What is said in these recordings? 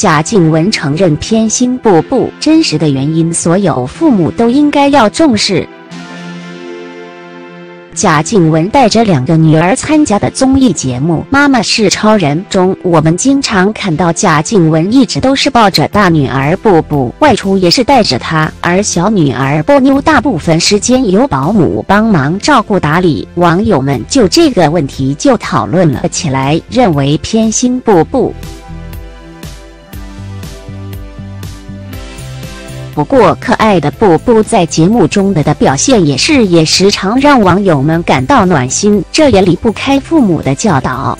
贾静雯承认偏心不不真实的原因，所有父母都应该要重视。贾静雯带着两个女儿参加的综艺节目《妈妈是超人》中，我们经常看到贾静雯一直都是抱着大女儿步步外出，也是带着她，而小女儿波妞大部分时间由保姆帮忙照顾打理。网友们就这个问题就讨论了起来，认为偏心不不。不过，可爱的布布在节目中的表现也是也时常让网友们感到暖心，这也离不开父母的教导。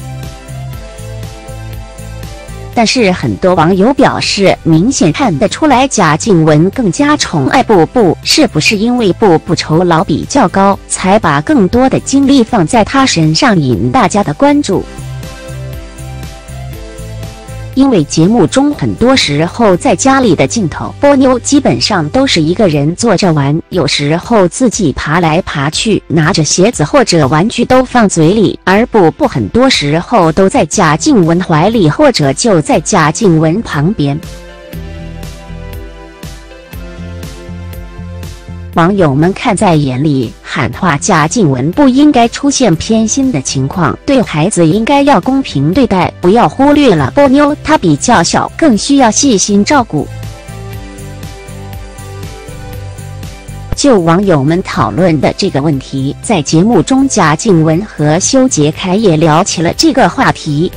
但是，很多网友表示，明显看得出来贾静雯更加宠爱布布，是不是因为布布酬劳比较高，才把更多的精力放在他身上，引大家的关注？因为节目中很多时候在家里的镜头，波妞基本上都是一个人坐着玩，有时候自己爬来爬去，拿着鞋子或者玩具都放嘴里，而布布很多时候都在贾静雯怀里或者就在贾静雯旁边。网友们看在眼里，喊话贾静雯不应该出现偏心的情况，对孩子应该要公平对待，不要忽略了波妞，她比较小，更需要细心照顾。就网友们讨论的这个问题，在节目中，贾静雯和修杰楷也聊起了这个话题。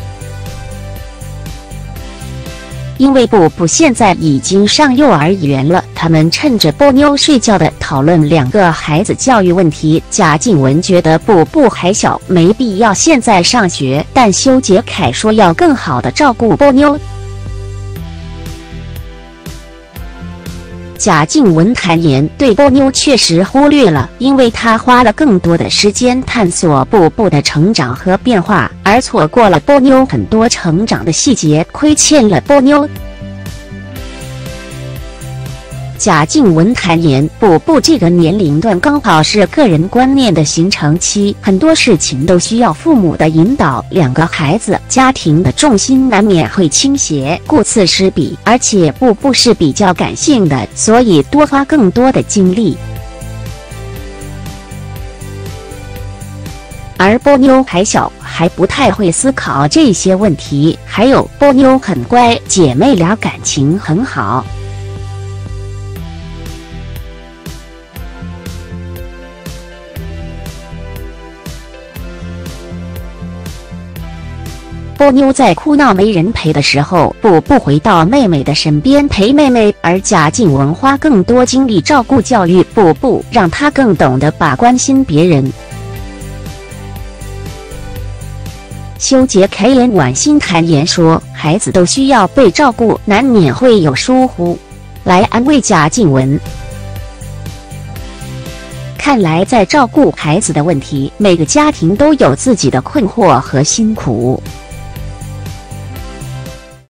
因为布布现在已经上幼儿园了，他们趁着波妞睡觉的讨论两个孩子教育问题。贾静雯觉得布布还小，没必要现在上学，但修杰楷说要更好的照顾波妞。贾静雯坦言，对波妞确实忽略了，因为她花了更多的时间探索布布的成长和变化，而错过了波妞很多成长的细节，亏欠了波妞。贾静雯坦言，布布这个年龄段刚好是个人观念的形成期，很多事情都需要父母的引导。两个孩子，家庭的重心难免会倾斜，顾此失彼。而且布布是比较感性的，所以多花更多的精力。而波妞还小，还不太会思考这些问题。还有，波妞很乖，姐妹俩感情很好。波妞在哭闹没人陪的时候，不不回到妹妹的身边陪妹妹，而贾静雯花更多精力照顾教育不不，让她更懂得把关心别人。修杰楷也暖心坦言说：“孩子都需要被照顾，难免会有疏忽。”来安慰贾静雯。看来在照顾孩子的问题，每个家庭都有自己的困惑和辛苦。